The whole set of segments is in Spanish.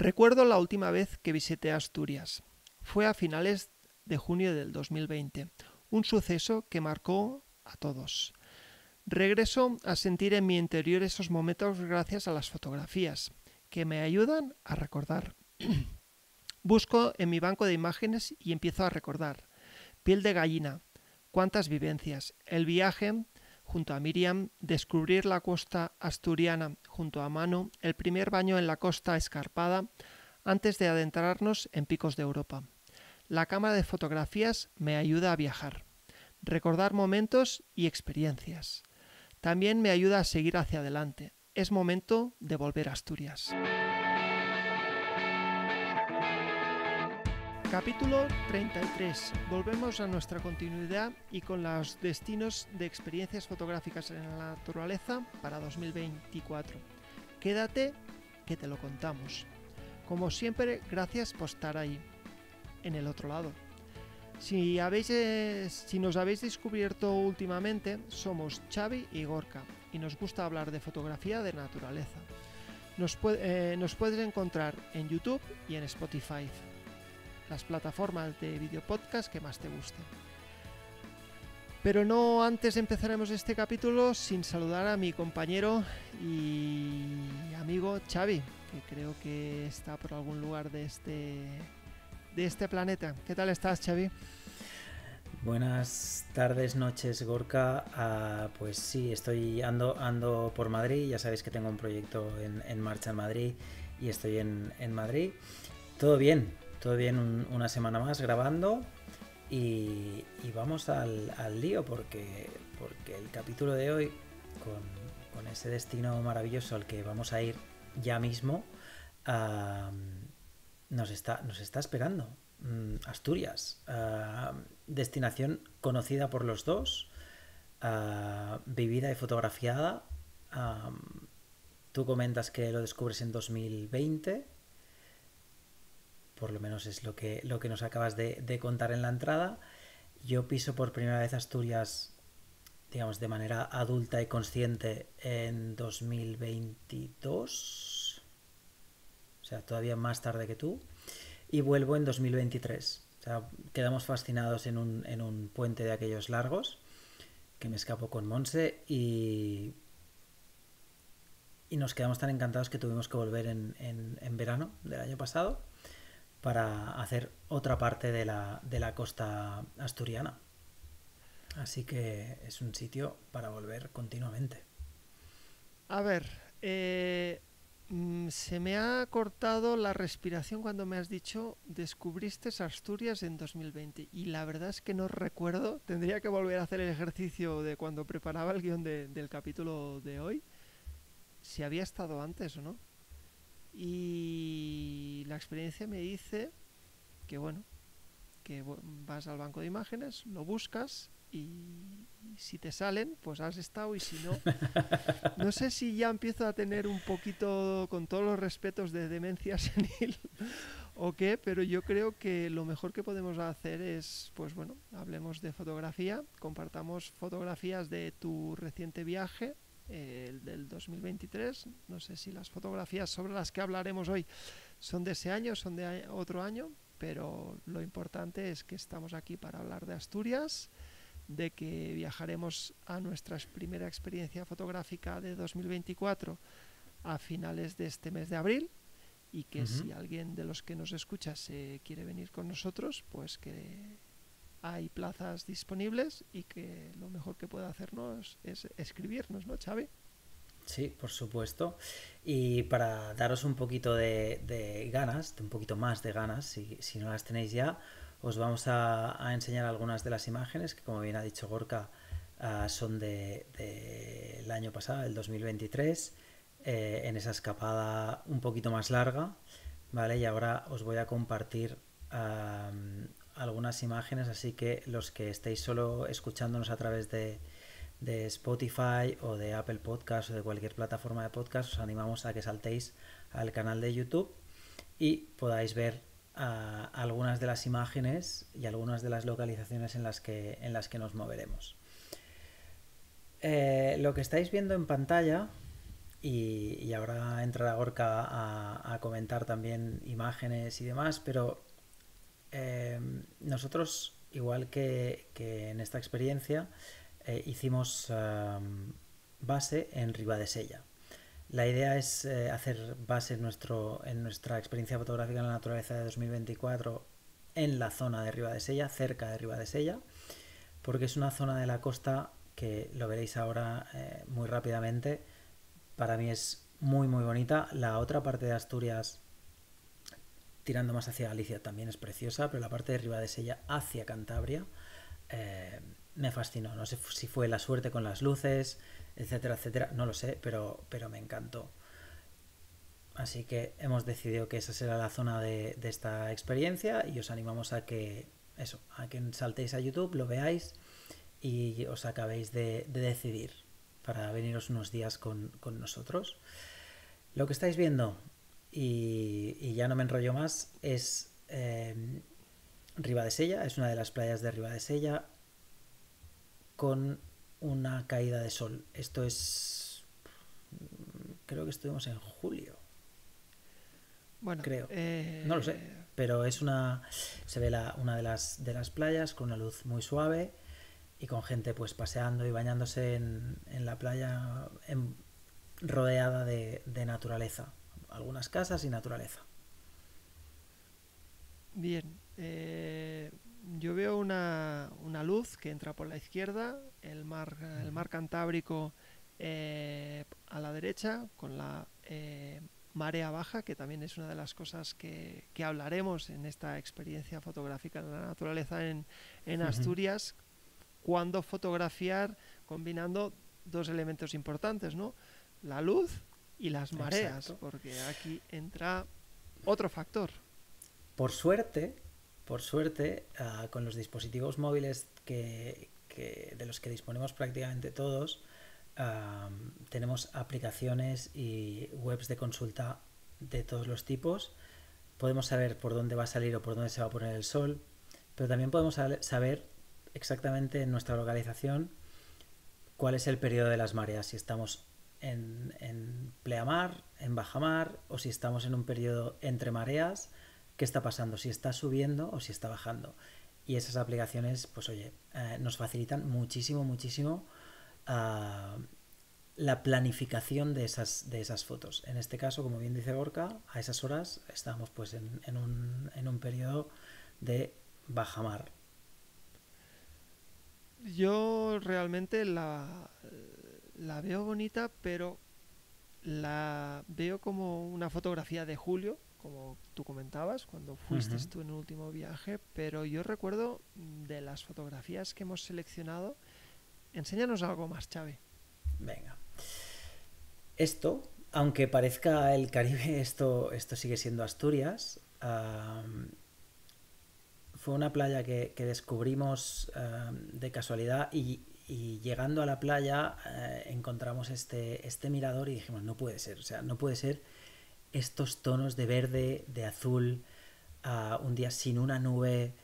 Recuerdo la última vez que visité Asturias. Fue a finales de junio del 2020, un suceso que marcó a todos. Regreso a sentir en mi interior esos momentos gracias a las fotografías, que me ayudan a recordar. Busco en mi banco de imágenes y empiezo a recordar. Piel de gallina, cuántas vivencias, el viaje junto a Miriam, descubrir la costa asturiana junto a Mano, el primer baño en la costa escarpada antes de adentrarnos en picos de Europa. La cámara de fotografías me ayuda a viajar, recordar momentos y experiencias. También me ayuda a seguir hacia adelante. Es momento de volver a Asturias. Capítulo 33. Volvemos a nuestra continuidad y con los destinos de experiencias fotográficas en la naturaleza para 2024. Quédate que te lo contamos. Como siempre, gracias por estar ahí, en el otro lado. Si, habéis, eh, si nos habéis descubierto últimamente, somos Xavi y Gorka y nos gusta hablar de fotografía de naturaleza. Nos, eh, nos puedes encontrar en YouTube y en Spotify las plataformas de video podcast que más te gusten. Pero no antes empezaremos este capítulo sin saludar a mi compañero y amigo Xavi, que creo que está por algún lugar de este, de este planeta. ¿Qué tal estás, Xavi? Buenas tardes, noches, Gorka. Ah, pues sí, estoy ando, ando por Madrid. Ya sabéis que tengo un proyecto en, marcha en Madrid y estoy en, en Madrid. Todo bien, todo bien, una semana más grabando y, vamos al, lío porque, porque el capítulo de hoy, con, ese destino maravilloso al que vamos a ir ya mismo, nos, está, nos está esperando. Mm, Asturias, destinación conocida por los dos, vivida y fotografiada. tú comentas que lo descubres en 2020 por lo menos es lo que, lo que nos acabas de, contar en la entrada. Yo piso por primera vez Asturias, digamos, de manera adulta y consciente en 2022, o sea, todavía más tarde que tú, y vuelvo en 2023. O sea, quedamos fascinados en un, en un puente de aquellos largos, que me escapo con Monse, y, y nos quedamos tan encantados que tuvimos que volver en, en verano del año pasado para hacer otra parte de la, de la costa asturiana. Así que es un sitio para volver continuamente. A ver, eh, mm, se me ha cortado la respiración cuando me has dicho descubriste Asturias en 2020 y la verdad es que no recuerdo, tendría que volver a hacer el ejercicio de cuando preparaba el guion del capítulo de hoy, si había estado antes o no. Y la experiencia me dice que bueno, que vas al banco de imágenes, lo buscas y si te salen, pues has estado y si no, no sé si ya empiezo a tener un poquito, con todos los respetos, de demencia senil o qué, pero yo creo que lo mejor que podemos hacer es, pues bueno, hablemos de fotografía, compartamos fotografías de tu reciente viaje el del 2023. No sé si las fotografías sobre las que hablaremos hoy son de ese año, son de otro año, pero lo importante es que estamos aquí para hablar de Asturias, de que viajaremos a nuestra primera experiencia fotográfica de 2024 a finales de este mes de abril y que si alguien de los que nos escucha se quiere venir con nosotros, pues que hay plazas disponibles y que lo mejor que puede hacernos es escribirnos, ¿no, Xavi? Sí, por supuesto. Y para daros un poquito de, ganas, un poquito más de ganas, si, no las tenéis ya, os vamos a, enseñar algunas de las imágenes que, como bien ha dicho Gorka, ah, son del de, año pasado, el 2023, eh, en esa escapada un poquito más larga, ¿vale? Y ahora os voy a compartir algunas imágenes, así que los que estéis solo escuchándonos a través de, Spotify o de Apple Podcast o de cualquier plataforma de podcast, os animamos a que saltéis al canal de YouTube y podáis ver ah, algunas de las imágenes y algunas de las localizaciones en las que, en las que nos moveremos. Eh, lo que estáis viendo en pantalla y, ahora entrará Gorka a, a, comentar también imágenes y demás, pero em, nosotros, igual que, en esta experiencia, eh, hicimos base en Ribadesella. La idea es eh, hacer base en, nuestro, en nuestra experiencia fotográfica en la naturaleza de 2024 en la zona de Ribadesella, cerca de Ribadesella, porque es una zona de la costa que lo veréis ahora eh, muy rápidamente. Para mí es muy muy bonita. La otra parte de Asturias, tirando más hacia Galicia, también es preciosa, pero la parte de Ribadesella hacia Cantabria eh, me fascinó. No sé si fue la suerte con las luces, etcétera, etcétera. No lo sé, pero, pero me encantó. Así que hemos decidido que esa será la zona de, esta experiencia y os animamos a que eso, a que saltéis a YouTube, lo veáis y os acabéis de, decidir para veniros unos días con, nosotros. Lo que estáis viendo, y, ya no me enrollo más, es eh, Ribadesella, es una de las playas de Ribadesella con una caída de sol. Esto es. Creo que estuvimos en julio. Bueno, creo. Eh, no lo sé. Pero es una. Se ve la, una de las, de las playas con una luz muy suave y con gente pues paseando y bañándose en, en la playa rodeada de, de naturaleza. Algunas casas y naturaleza. Bien. Eh, yo veo una, una, luz que entra por la izquierda, el mar, el mar Cantábrico eh, a la derecha, con la eh, marea baja, que también es una de las cosas que, que, hablaremos en esta experiencia fotográfica de la naturaleza en, en Asturias, cuando fotografiar combinando dos elementos importantes, ¿no? La luz y las mareas, porque aquí entra otro factor. Por suerte, por suerte, ah, con los dispositivos móviles que, de los que disponemos prácticamente todos, tenemos aplicaciones y webs de consulta de todos los tipos. Podemos saber por dónde va a salir o por dónde se va a poner el sol, pero también podemos saber exactamente en nuestra localización cuál es el periodo de las mareas, si estamos en, en pleamar, en bajamar o si estamos en un periodo entre mareas qué está pasando, si está subiendo o si está bajando. Y esas aplicaciones, pues oye, eh, nos facilitan muchísimo, muchísimo ah, la planificación de esas, de esas fotos. En este caso, como bien dice Gorka, a esas horas estamos pues en, en, un, en un periodo de bajamar. Yo realmente la, la veo bonita, pero la veo como una fotografía de julio, como tú comentabas, cuando fuiste tú en el último viaje, pero yo recuerdo de las fotografías que hemos seleccionado, enséñanos algo más, Chávez. Venga. Esto, aunque parezca el Caribe, esto, esto sigue siendo Asturias. fue una playa que, descubrimos de casualidad y, llegando a la playa eh, encontramos este, este mirador y dijimos, no puede ser, o sea, no puede ser estos tonos de verde, de azul, un día sin una nube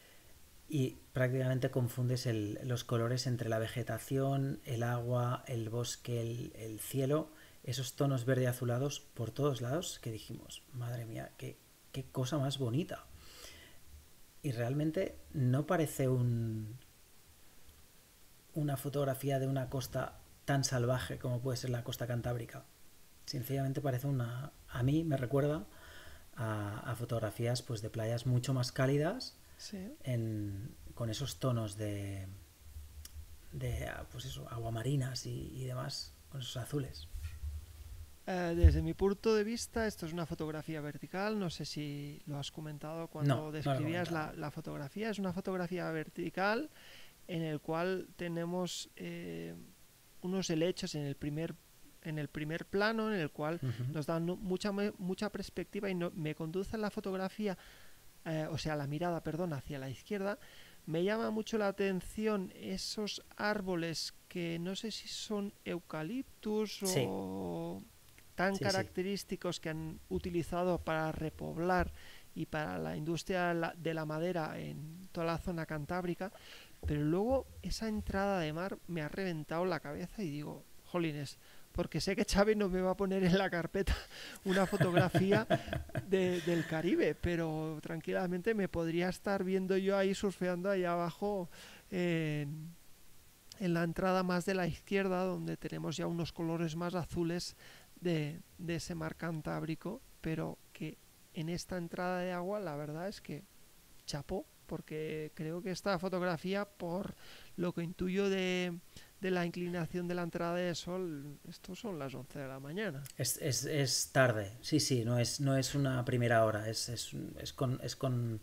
y prácticamente confundes los colores entre la vegetación, el agua, el bosque, el, cielo, esos tonos verde azulados por todos lados que dijimos, madre mía, qué, qué cosa más bonita. Y realmente no parece un, una fotografía de una costa tan salvaje como puede ser la costa cantábrica. Sencillamente parece una, a mí me recuerda a, fotografías pues de playas mucho más cálidas con esos tonos de, de pues eso, aguamarinas y, y demás, con esos azules. Eh, desde mi punto de vista, esto es una fotografía vertical. No sé si lo has comentado cuando describías la, fotografía. Es una fotografía vertical en el cual tenemos eh, unos helechos en el primer en el primer plano, en el cual nos dan mucha, mucha perspectiva y no, me conduce la fotografía, eh, o sea, la mirada, perdón, hacia la izquierda. Me llama mucho la atención esos árboles que no sé si son eucaliptus o tan característicos que han utilizado para repoblar y para la industria de la madera en toda la zona cantábrica. Pero luego esa entrada de mar me ha reventado la cabeza y digo, jolines, porque sé que Xavi no me va a poner en la carpeta una fotografía del Caribe, pero tranquilamente me podría estar viendo yo ahí surfeando ahí abajo en, la entrada más de la izquierda, donde tenemos ya unos colores más azules de, de ese mar Cantábrico, pero que en esta entrada de agua la verdad es que chapó, porque creo que esta fotografía, por lo que intuyo de, de la inclinación de la entrada de sol, esto son las 11 de la mañana. Es, es, es tarde, sí, sí, no es, no es una primera hora, es, es, es con, es con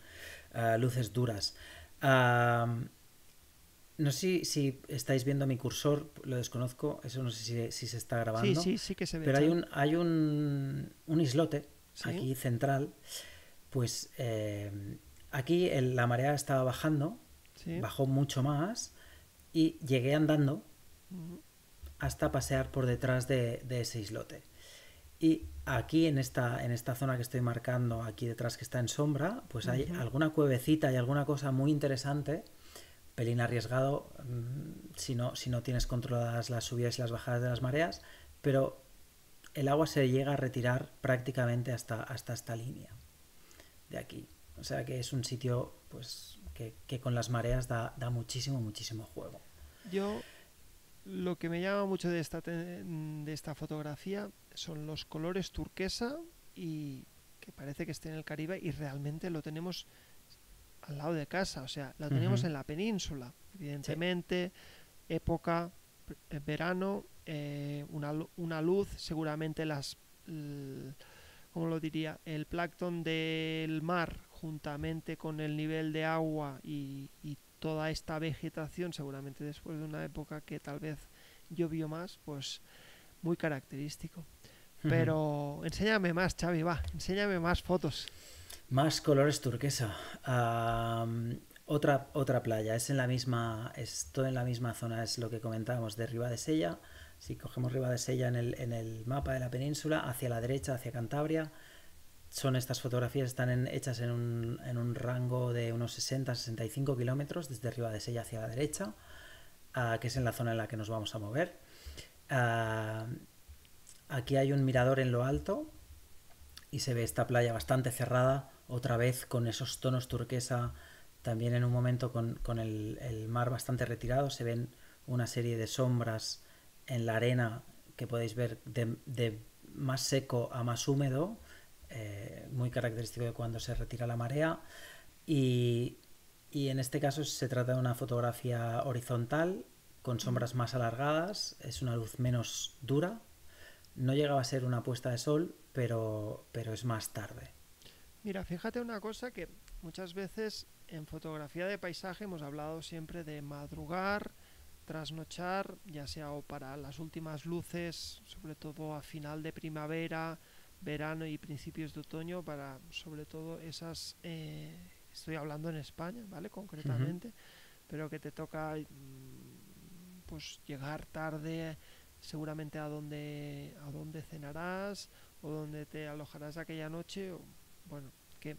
uh, luces duras. Uh, no sé si, si, estáis viendo mi cursor, lo desconozco, eso no sé si, si se está grabando. Sí, sí, sí que se ve. Pero hay un, hay un, un islote ¿Sí? aquí central, pues eh, aquí el, la marea estaba bajando, ¿Sí? bajó mucho más y llegué andando hasta pasear por detrás de, de, ese islote. Y aquí en esta, en esta zona que estoy marcando, aquí detrás que está en sombra, pues hay uh -huh. alguna cuevecita y alguna cosa muy interesante, pelín arriesgado mm, si no, si no tienes controladas las subidas y las bajadas de las mareas, pero el agua se llega a retirar prácticamente hasta, hasta esta línea de aquí. O sea que es un sitio pues que, que con las mareas da, da, muchísimo, muchísimo juego. Yo lo que me llama mucho de esta, de esta fotografía son los colores turquesa y que parece que esté en el Caribe y realmente lo tenemos al lado de casa, o sea, lo tenemos uh -huh. en la península, evidentemente, sí. época, eh, verano, eh, una, una, luz, seguramente las, ¿cómo lo diría? El plancton del mar juntamente con el nivel de agua y, y, toda esta vegetación, seguramente después de una época que tal vez llovió más, pues muy característico. Pero enséñame más, Xavi, va, enséñame más fotos. Más colores turquesa. Um, otra, otra playa, es en la misma, estoy en la misma zona, es lo que comentábamos de Riva de Sella. Si cogemos Riva de Sella en el, en el mapa de la península, hacia la derecha, hacia Cantabria, son estas fotografías, están hechas en un, en un, rango de unos 60-65 kilómetros desde Riva de Sella hacia la derecha, uh, que es en la zona en la que nos vamos a mover. Uh, aquí hay un mirador en lo alto y se ve esta playa bastante cerrada, otra vez con esos tonos turquesa, también en un momento con, con el, mar bastante retirado, se ven una serie de sombras en la arena que podéis ver de más seco a más húmedo, eh, muy característico de cuando se retira la marea. Y, y, en este caso se trata de una fotografía horizontal con sombras más alargadas, es una luz menos dura. No llegaba a ser una puesta de sol, pero, pero es más tarde. Mira, fíjate una cosa que muchas veces en fotografía de paisaje hemos hablado siempre de madrugar, trasnochar, ya sea o para las últimas luces, sobre todo a final de primavera, verano y principios de otoño, para sobre todo esas, eh, estoy hablando en España, ¿vale? Concretamente, uh -huh. pero que te toca pues llegar tarde seguramente a donde a donde cenarás o donde te alojarás aquella noche o, bueno que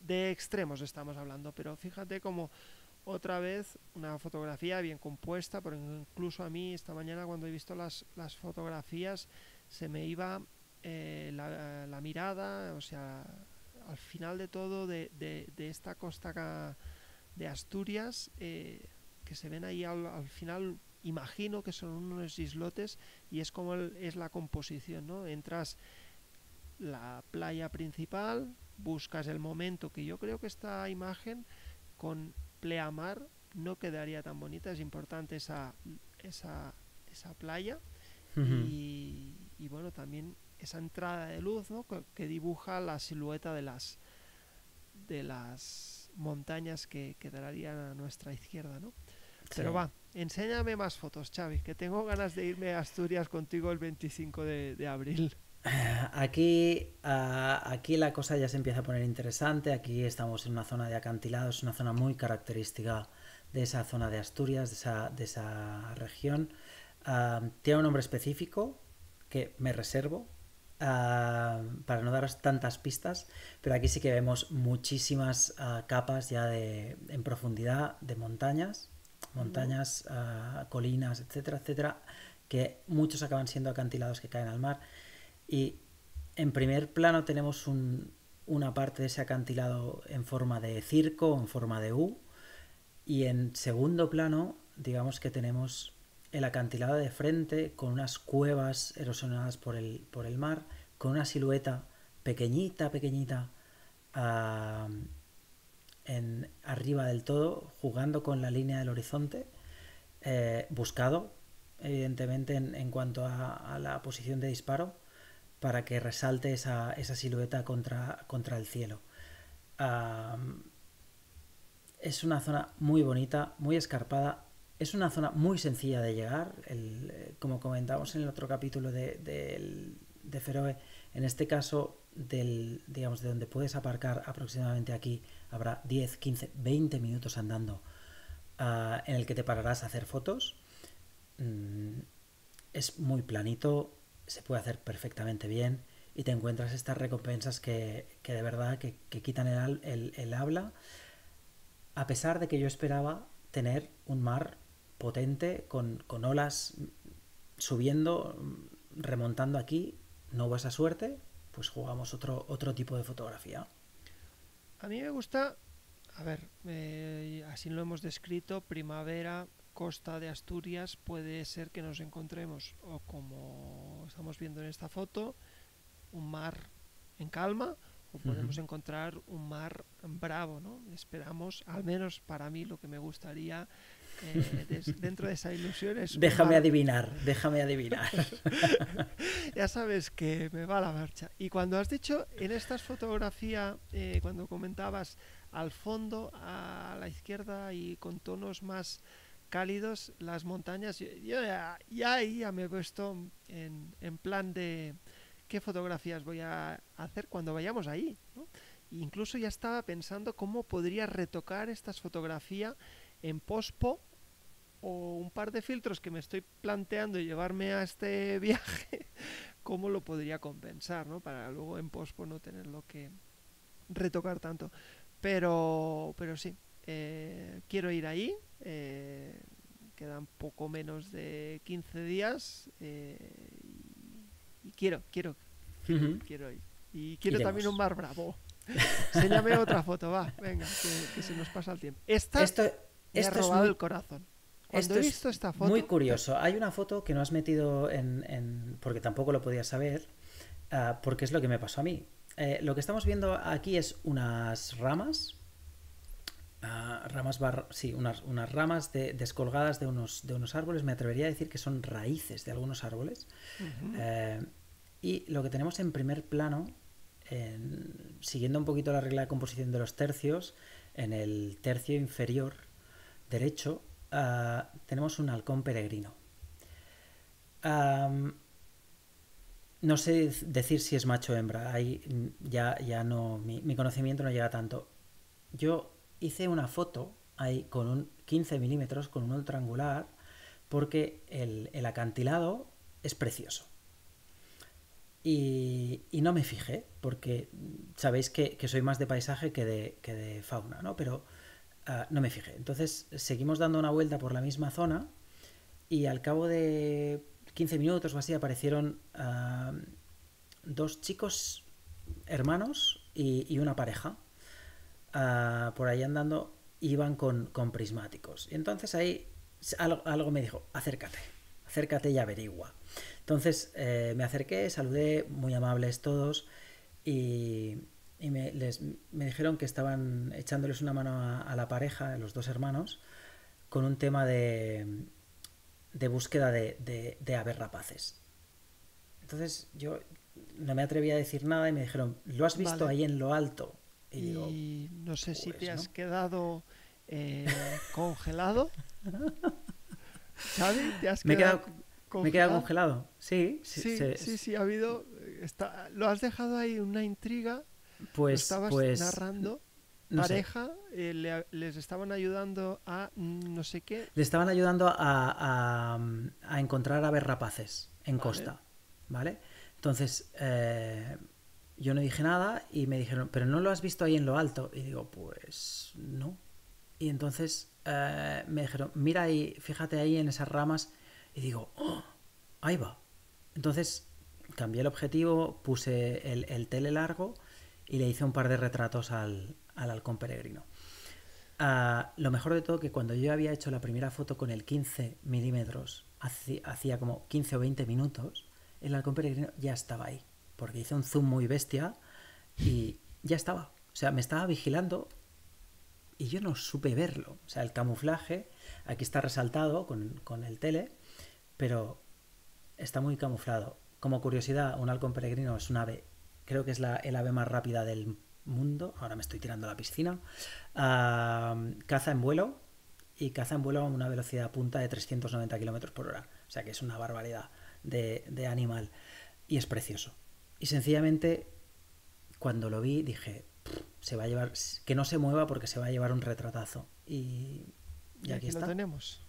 de extremos estamos hablando pero fíjate como otra vez una fotografía bien compuesta pero incluso a mí esta mañana cuando he visto las, las fotografías se me iba eh, la, la, mirada o sea al final de todo de, de, de esta costa de Asturias eh, que se ven ahí al, al final imagino que son unos islotes y es como el, es la composición, ¿no? Entras la playa principal, buscas el momento que yo creo que esta imagen con pleamar no quedaría tan bonita, es importante esa esa, esa playa uh -huh. y, y, bueno, también esa entrada de luz, ¿no? Que, que, dibuja la silueta de las de las montañas que quedarían a nuestra izquierda, ¿no? Pero va, enséñame más fotos, Xavi, que tengo ganas de irme a Asturias contigo el 25 de, de abril. Aquí, uh, aquí la cosa ya se empieza a poner interesante. Aquí estamos en una zona de acantilados, una zona muy característica de esa zona de Asturias, de esa, de esa región. Uh, tiene un nombre específico que me reservo uh, para no daros tantas pistas, pero aquí sí que vemos muchísimas capas ya de, en profundidad de montañas montañas, uh, colinas, etcétera, etcétera. que muchos acaban siendo acantilados que caen al mar. Y en primer plano tenemos una parte de ese acantilado en forma de circo, en forma de U. Y en segundo plano, digamos que tenemos el acantilado de frente con unas cuevas erosionadas por el, por el mar, con una silueta pequeñita, pequeñita, en, arriba del todo, jugando con la línea del horizonte, eh, buscado, evidentemente, en, cuanto a, la posición de disparo, para que resalte esa, silueta contra, contra, el cielo. es una zona muy bonita, muy escarpada. Es una zona muy sencilla de llegar. Eh, como comentábamos en el otro capítulo de, de Feroe, en este caso del, digamos, de donde puedes aparcar aproximadamente aquí, habrá 10, 15, 20 minutos andando ah, en el que te pararás a hacer fotos. Mm, es muy planito, se puede hacer perfectamente bien y te encuentras estas recompensas que, de verdad que, quitan el, el, habla, a pesar de que yo esperaba tener un mar potente con, con olas subiendo, remontando aquí, no hubo esa suerte, pues jugamos otro, otro tipo de fotografía. A mí me gusta, a ver, eh, así lo hemos descrito, primavera, costa de Asturias, puede ser que nos encontremos, o como estamos viendo en esta foto, un mar en calma, o podemos encontrar un mar bravo, ¿no? Esperamos, al menos para mí lo que me gustaría eh, dentro de esa ilusión es... Déjame adivinar, déjame adivinar. ya sabes que me va la marcha. Y cuando has dicho en estas fotografías, eh, cuando comentabas al fondo, a la izquierda y con tonos más cálidos, las montañas, yo, ya, ahí ya me he puesto en, en, plan de qué fotografías voy a hacer cuando vayamos ahí. Incluso ya estaba pensando cómo podría retocar estas fotografías en pospo o un par de filtros que me estoy planteando llevarme a este viaje, cómo lo podría compensar, ¿no? Para luego en pospo no tenerlo que retocar tanto. Pero, pero sí, eh, quiero ir ahí. Eh, quedan poco menos de 15 días eh, y, quiero, quiero, quiero ir. Y quiero también un mar bravo. Enséñame otra foto, va, venga, que, se nos pasa el tiempo. Esta esto, me ha robado el corazón. Esto he visto esta foto... Muy curioso. Hay una foto que no has metido en. porque tampoco lo podías saber. Ah, porque es lo que me pasó a mí. Eh, lo que estamos viendo aquí es unas ramas. Ah, ramas sí, unas, unas ramas descolgadas de unos, de unos árboles. Me atrevería a decir que son raíces de algunos árboles. Eh, y lo que tenemos en primer plano, siguiendo un poquito la regla de composición de los tercios, en el tercio inferior derecho Ah, tenemos un halcón peregrino. no sé decir si es macho o hembra, ahí ya, ya no, mi, conocimiento no llega tanto. Yo hice una foto ahí con un 15 milímetros, con un triangular, porque el, acantilado es precioso. Y, no me fijé, porque sabéis que, soy más de paisaje que de, que de fauna, ¿no? Pero Ah, no me fijé. Entonces seguimos dando una vuelta por la misma zona y al cabo de 15 minutos o así aparecieron ah, dos chicos hermanos y, una pareja. Ah, por ahí andando iban con, prismáticos. Y entonces ahí algo, me dijo, acércate, acércate y averigua. Entonces eh, me acerqué, saludé, muy amables todos y, y me, les, me dijeron que estaban echándoles una mano a, la pareja, a los dos hermanos, con un tema de, de búsqueda de, de, de aves rapaces. Entonces yo no me atreví a decir nada y me dijeron, ¿lo has visto ahí en lo alto? Y, no sé si te has quedado eh, congelado. ¿Sabes? ¿Te has me, quedado, me he quedado congelado. Sí, sí, sí, sí, ha habido. Está, lo has dejado ahí una intriga pues, estabas pues, narrando pareja, eh, les estaban ayudando a no sé qué. Le estaban ayudando a, a, encontrar aves rapaces en costa, ¿vale? Entonces, eh, yo no dije nada y me dijeron, pero no lo has visto ahí en lo alto. Y digo, pues no. Y entonces eh, me dijeron, mira ahí, fíjate ahí en esas ramas. Y digo, oh, ahí va. Entonces cambié el objetivo, puse el, el tele largo y le hice un par de retratos al, al halcón peregrino. Ah, lo mejor de todo que cuando yo había hecho la primera foto con el 15 milímetros, hacía como 15 o 20 minutos, el halcón peregrino ya estaba ahí, porque hice un zoom muy bestia y ya estaba. O sea, me estaba vigilando y yo no supe verlo. O sea, el camuflaje, aquí está resaltado con, con el tele, pero está muy camuflado. Como curiosidad, un halcón peregrino es un ave, creo que es la, el ave más rápida del mundo, ahora me estoy tirando a la piscina, caza en vuelo y caza en vuelo a una velocidad punta de 390 km por hora. O sea que es una barbaridad de, de animal y es precioso. Y sencillamente, cuando lo vi, dije, se va a llevar, que no se mueva porque se va a llevar un retratazo. Y, y, aquí, está. lo tenemos.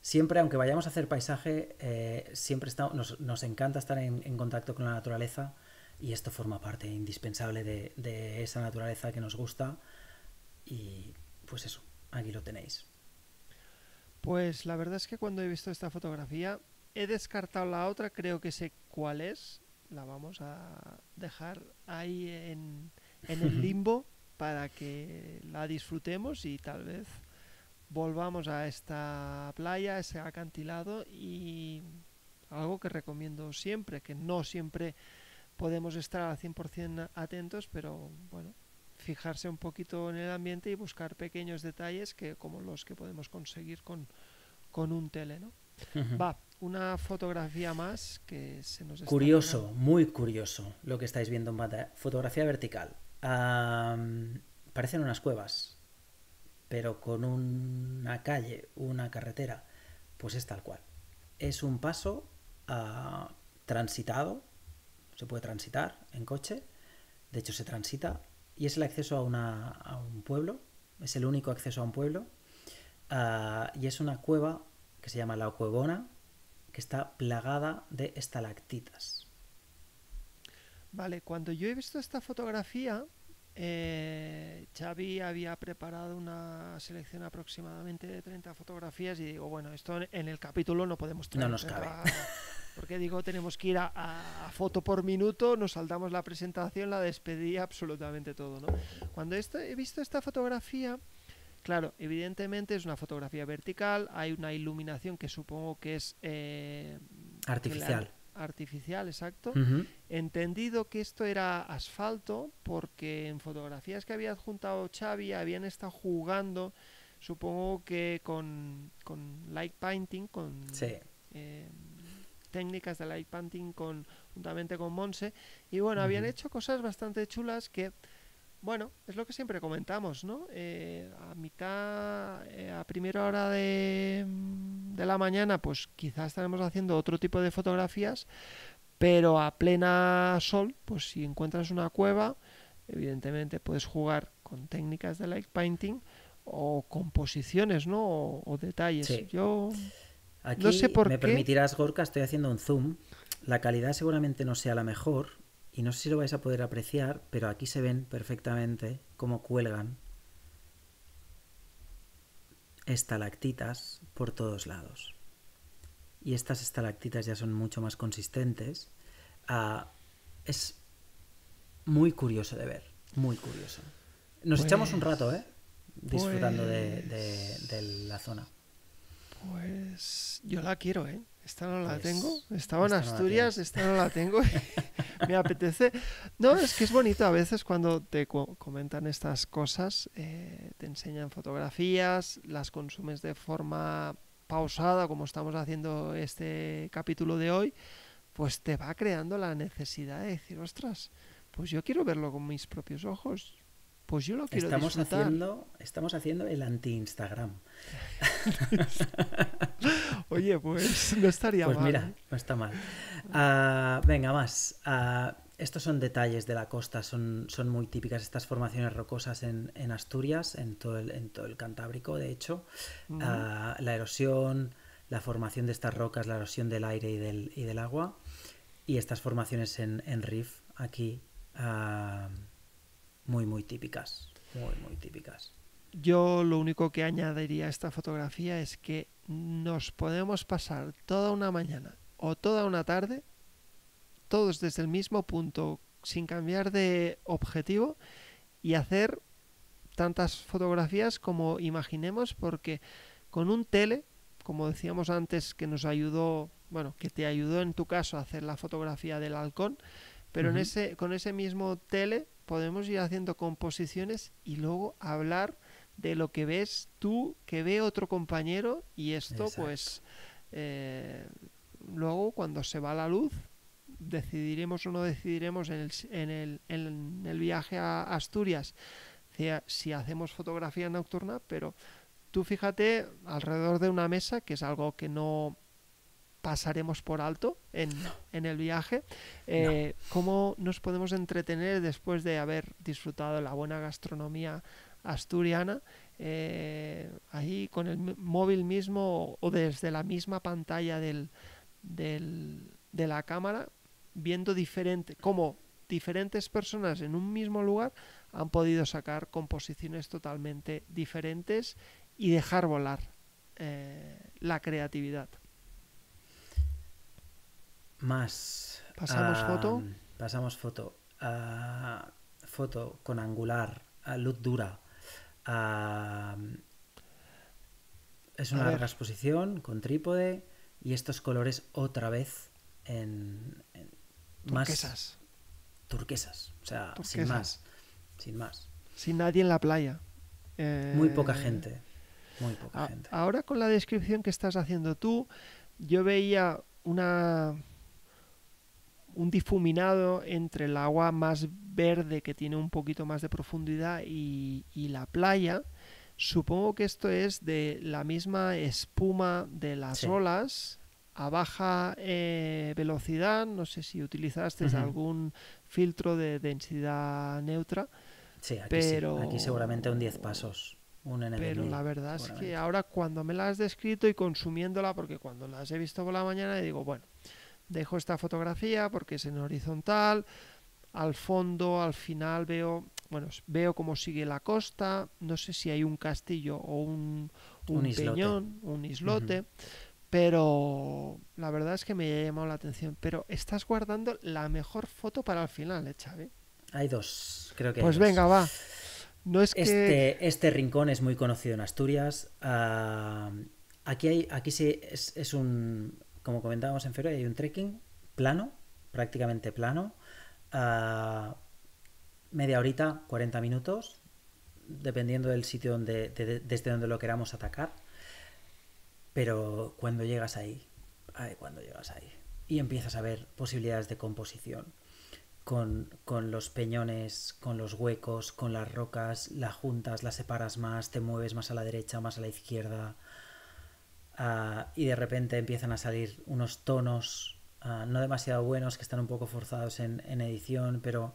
Siempre, aunque vayamos a hacer paisaje, eh, siempre está, nos, nos, encanta estar en, en, contacto con la naturaleza y esto forma parte indispensable de, de, esa naturaleza que nos gusta. Y pues eso, aquí lo tenéis. Pues la verdad es que cuando he visto esta fotografía he descartado la otra, creo que sé cuál es. La vamos a dejar ahí en, en el limbo para que la disfrutemos y tal vez volvamos a esta playa, ese acantilado y algo que recomiendo siempre, que no siempre podemos estar al 100% atentos, pero bueno, fijarse un poquito en el ambiente y buscar pequeños detalles que como los que podemos conseguir con, con un tele, ¿no? Va, una fotografía más que se nos está Curioso, muy curioso lo que estáis viendo en pantalla. Fotografía vertical. Um, parecen unas cuevas pero con una calle, una carretera, pues es tal cual. Es un paso uh, transitado, se puede transitar en coche, de hecho se transita, y es el acceso a, una, a un pueblo, es el único acceso a un pueblo, uh, y es una cueva que se llama la Cuevona, que está plagada de estalactitas. Vale, cuando yo he visto esta fotografía, eh, Xavi había preparado una selección aproximadamente de 30 fotografías y digo, bueno, esto en el capítulo no podemos traer. No nos cabe. porque digo, tenemos que ir a, a, foto por minuto, nos saltamos la presentación, la despedí, absolutamente todo. ¿no? Cuando este, he visto esta fotografía, claro, evidentemente es una fotografía vertical, hay una iluminación que supongo que es... Eh, Artificial artificial, exacto. Entendido que esto era asfalto, porque en fotografías que había adjuntado Xavi habían estado jugando, supongo que con, con light painting, con eh, técnicas de light painting con, juntamente con Monse, y bueno, habían hecho cosas bastante chulas que bueno, es lo que siempre comentamos, ¿no? Eh, a mitad, eh, a primera hora de, de, la mañana, pues quizás estaremos haciendo otro tipo de fotografías, pero a plena sol, pues si encuentras una cueva, evidentemente puedes jugar con técnicas de light painting o composiciones, ¿no? O, o detalles. Sí. Yo Aquí no sé por me qué. permitirás, Gorka, estoy haciendo un zoom. La calidad seguramente no sea la mejor, y no sé si lo vais a poder apreciar, pero aquí se ven perfectamente cómo cuelgan estalactitas por todos lados. Y estas estalactitas ya son mucho más consistentes. Uh, es muy curioso de ver, muy curioso. Nos pues, echamos un rato, ¿eh? Disfrutando pues, de, de, de la zona. Pues yo la quiero, ¿eh? Esta no la pues, tengo. Estaba en Asturias, no esta no la tengo. me apetece. No, es que es bonito a veces cuando te co comentan estas cosas, eh, te enseñan fotografías, las consumes de forma pausada, como estamos haciendo este capítulo de hoy, pues te va creando la necesidad de decir, ostras, pues yo quiero verlo con mis propios ojos. Pues yo lo quiero estamos disfrutar. haciendo Estamos haciendo el anti-Instagram. Oye, pues no estaría pues mal. Pues mira, no está mal. Uh, venga, más. Uh, estos son detalles de la costa, son, son muy típicas estas formaciones rocosas en, en Asturias, en todo, el, en todo el Cantábrico, de hecho. Uh -huh. la erosión, la formación de estas rocas, la erosión del aire y del, y del agua. Y estas formaciones en, en Riff, aquí muy, muy típicas. Muy, muy típicas. yo lo único que añadiría a esta fotografía es que nos podemos pasar toda una mañana o toda una tarde, todos desde el mismo punto, sin cambiar de objetivo, y hacer tantas fotografías como imaginemos, porque con un tele, como decíamos antes, que nos ayudó, bueno, que te ayudó en tu caso a hacer la fotografía del halcón, pero en ese, con ese mismo tele podemos ir haciendo composiciones y luego hablar de lo que ves tú, que ve otro compañero y esto pues eh, luego cuando se va la luz decidiremos o no decidiremos en el, en el, en el viaje a Asturias si hacemos fotografía nocturna, pero tú fíjate alrededor de una mesa, que es algo que no pasaremos por alto en, en el viaje, eh, cómo nos podemos entretener después de haber disfrutado la buena gastronomía asturiana, eh, ahí con el móvil mismo o desde la misma pantalla del, del, de la cámara, viendo diferente, cómo diferentes personas en un mismo lugar han podido sacar composiciones totalmente diferentes y dejar volar eh, la creatividad. Más. Pasamos foto. Pasamos foto. foto con angular, a luz dura. es una larga exposición con trípode y estos colores otra vez en, turquesas. turquesas, o sea, sin más, sin más. Sin nadie en la playa. Muy poca eh, gente. Muy poca gente. Ahora con la descripción que estás haciendo tú, yo veía una un difuminado entre el agua más verde que tiene un poquito más de profundidad y, la playa. Supongo que esto es de la misma espuma de las olas a baja eh, velocidad, no sé si utilizaste algún filtro de densidad neutra. Sí, aquí, pero... aquí seguramente un 10 pasos. Un pero la verdad es que ahora cuando me la has descrito y consumiéndola, porque cuando las he visto por la mañana digo, bueno, dejo esta fotografía porque es en horizontal, al fondo, al final veo, bueno, veo cómo sigue la costa, no sé si hay un castillo o un, un, peñón, un islote, pero la verdad es que me ha llamado la atención. Pero estás guardando la mejor foto para el final, ¿eh, Xavi? Hay dos, creo que. Pues venga, va. No es este, que... este rincón es muy conocido en Asturias. Ah, aquí hay, aquí sí es, un, como comentábamos en febrero, hay un trekking plano, prácticamente plano. Media horita, 40 minutos, dependiendo del sitio donde, desde donde lo queramos atacar. Pero cuando llegas ahí, ay, cuando llegas ahí, y empiezas a ver posibilidades de composición, con, los peñones, con los huecos, con las rocas, la juntas, la separas más, te mueves más a la derecha, más a la izquierda, ah, y de repente empiezan a salir unos tonos ah, no demasiado buenos, que están un poco forzados en, edición, pero,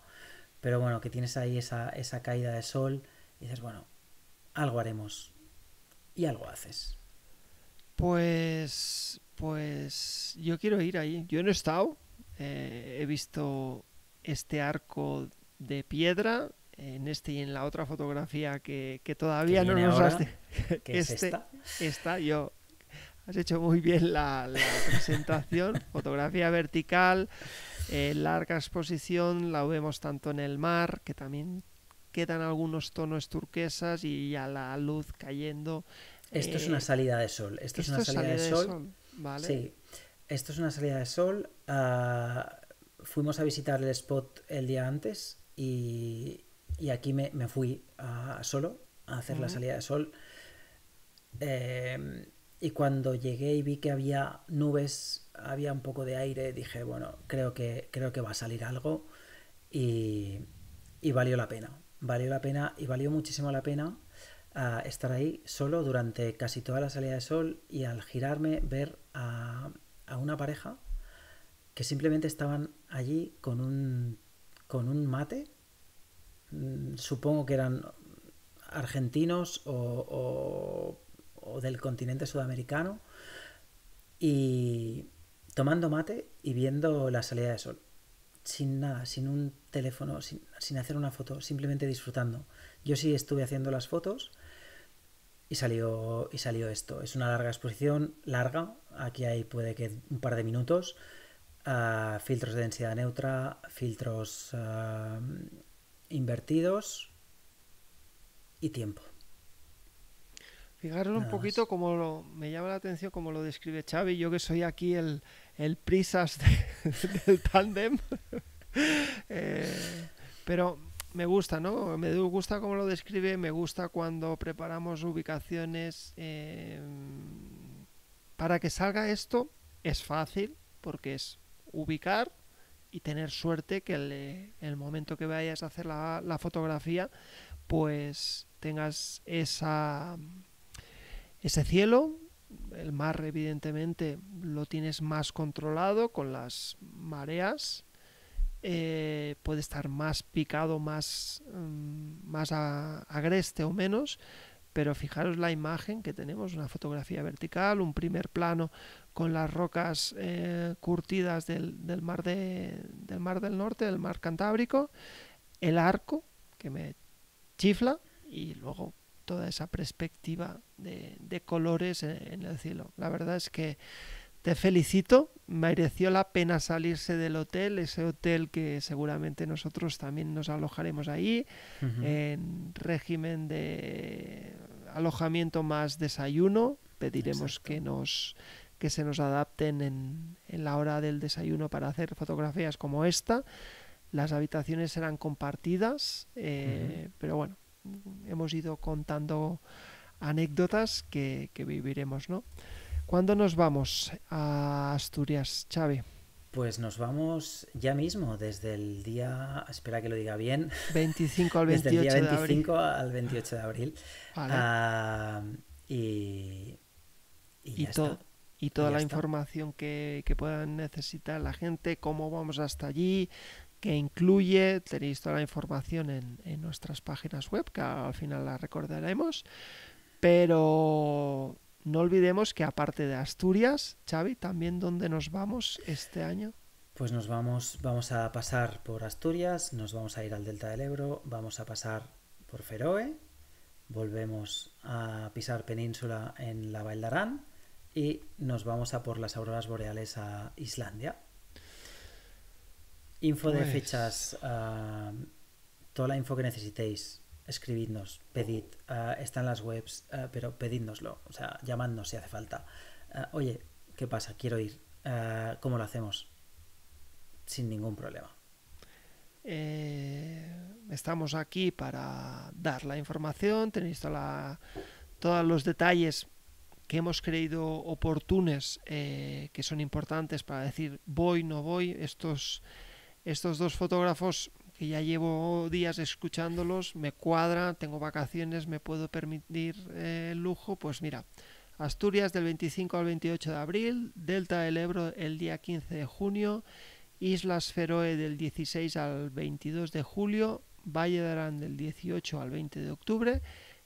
pero bueno, que tienes ahí esa, esa caída de sol, y dices, bueno, algo haremos, y algo haces. Pues, pues yo quiero ir ahí. Yo no he estado. Eh, he visto este arco de piedra en este y en la otra fotografía que, todavía no nos has... este, esta? yo... Has hecho muy bien la, presentación. fotografía vertical, eh, larga exposición, la vemos tanto en el mar, que también quedan algunos tonos turquesas y ya la luz cayendo esto es una eh, salida de sol. Esto, es una salida, de, sol. ¿vale? Sí. Esto es una salida de sol. Ah, fuimos a visitar el spot el día antes y, aquí me, fui solo a hacer la salida de sol. Em, y cuando llegué y vi que había nubes, había un poco de aire, dije, bueno, creo que, creo que va a salir algo y, y valió la pena. Valió la pena y valió muchísimo la pena a estar ahí solo durante casi toda la salida de sol y al girarme ver a, una pareja que simplemente estaban allí con un, con un mate. Mm, supongo que eran argentinos o, del continente sudamericano y tomando mate y viendo la salida de sol. Sin nada, sin un teléfono, sin, sin hacer una foto, simplemente disfrutando. Yo sí estuve haciendo las fotos y salió, y salió esto. Es una larga exposición, larga, aquí hay puede que un par de minutos, ah, filtros de densidad neutra, filtros ah, invertidos y tiempo. Fijaros un poquito como lo, me llama la atención como lo describe Xavi, yo que soy aquí el, el prisas del tándem. Eh, pero me gusta, ¿no? Me gusta cómo lo describe, me gusta cuando preparamos ubicaciones. Eh, para que salga esto es fácil, porque es ubicar y tener suerte que el, el momento que vayas a hacer la, la fotografía, pues tengas esa ese cielo, el mar evidentemente lo tienes más controlado con las mareas, eh, puede estar más picado, más, mm, más agreste o menos, pero fijaros la imagen que tenemos, una fotografía vertical, un primer plano con las rocas eh, curtidas del, del, mar de, del mar del norte, del mar Cantábrico, el arco que me chifla y luego toda esa perspectiva de, colores en, el cielo. La verdad es que te felicito, mereció la pena salirse del hotel, ese hotel que seguramente nosotros también nos alojaremos ahí, en régimen de alojamiento más desayuno, pediremos que nos que se nos adapten en, en la hora del desayuno para hacer fotografías como esta. Las habitaciones serán compartidas, eh, pero bueno, hemos ido contando anécdotas que, viviremos, ¿no? ¿Cuándo nos vamos a Asturias, Chávez? Pues nos vamos ya mismo, desde el día, espera que lo diga bien, 25 al 28 desde el día 25 al 28 de abril. Ah, y, y, y toda la información que, que puedan necesitar la gente, cómo vamos hasta allí, que incluye, tenéis toda la información en, nuestras páginas web, que al final la recordaremos, pero no olvidemos que aparte de Asturias, Xavi, también dónde nos vamos este año. Pues nos vamos, vamos a pasar por Asturias, nos vamos a ir al Delta del Ebro, vamos a pasar por Feroe, volvemos a pisar península en la Val y nos vamos a por las auroras boreales a Islandia. Info de pues fechas, ah, toda la info que necesitéis, escribidnos, pedid, uh, está en las webs, ah, pero pedidnoslo, o sea, llamadnos si hace falta. oye, ¿qué pasa? Quiero ir. ¿Cómo lo hacemos? Sin ningún problema. Eh, estamos aquí para dar la información, tenéis todos los detalles que hemos creído oportunos, eh, que son importantes para decir voy, no voy, estos estos dos fotógrafos que ya llevo días escuchándolos, me cuadra, tengo vacaciones, me puedo permitir eh, el lujo, pues mira, Asturias del 25 al 28 de abril, Delta del Ebro el día 15 de junio, Islas Feroe del 16 al 22 de julio, Valle de Arán del 18 al 20 de octubre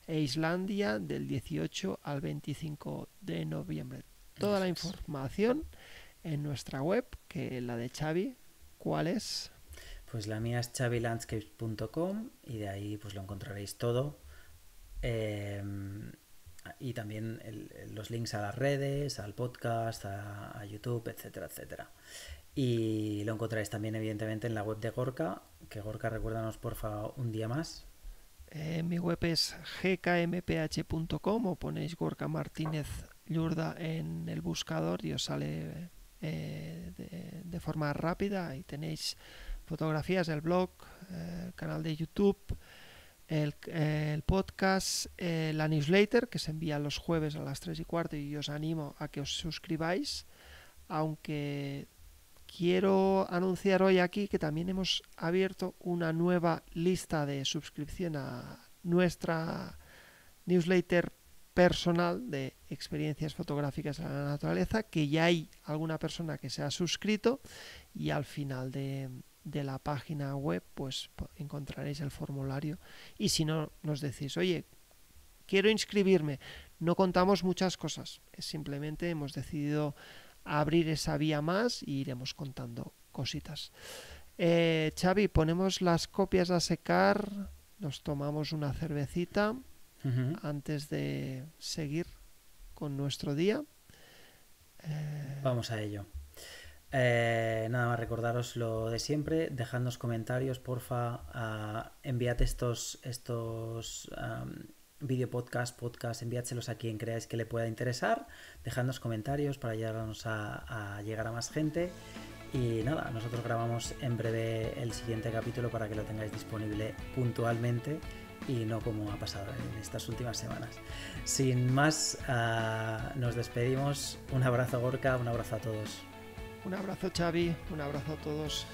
e Islandia del 18 al 25 de noviembre. Toda la información en nuestra web, que la de Xavi, ¿Cuál es? Pues la mía es chavilandscapes.com y de ahí pues lo encontraréis todo. Em, y también los links a las redes, al podcast, a, YouTube, etcétera, etcétera. Y lo encontraréis también evidentemente en la web de Gorka, que Gorka recuérdanos por favor un día más. Eh, mi web es gkmph.com o ponéis Gorka Martínez Yurda en el buscador y os sale eh, de, forma rápida. y tenéis fotografías, el blog, eh, el canal de YouTube, el, podcast, eh, la newsletter que se envía los jueves a las 3 y cuarto y os animo a que os suscribáis. Aunque quiero anunciar hoy aquí que también hemos abierto una nueva lista de suscripción a nuestra newsletter personal de experiencias fotográficas a la naturaleza, que ya hay alguna persona que se ha suscrito y al final de, la página web pues encontraréis el formulario. Y si no nos decís, oye, quiero inscribirme, no contamos muchas cosas, simplemente hemos decidido abrir esa vía más y iremos contando cositas. Eh, Xavi, ponemos las copias a secar, nos tomamos una cervecita antes de seguir nuestro día. Eh, Vamos a ello. Eh, nada más recordaros lo de siempre, dejadnos comentarios, porfa, uh, enviad estos, estos video podcast, podcast, enviádselos a quien creáis que le pueda interesar, dejadnos comentarios para ayudarnos a llegar a más gente. Y nada, nosotros grabamos en breve el siguiente capítulo para que lo tengáis disponible puntualmente y no como ha pasado en estas últimas semanas. Sin más, ah, nos despedimos. Un abrazo Gorka, un abrazo a todos. Un abrazo Xavi, un abrazo a todos.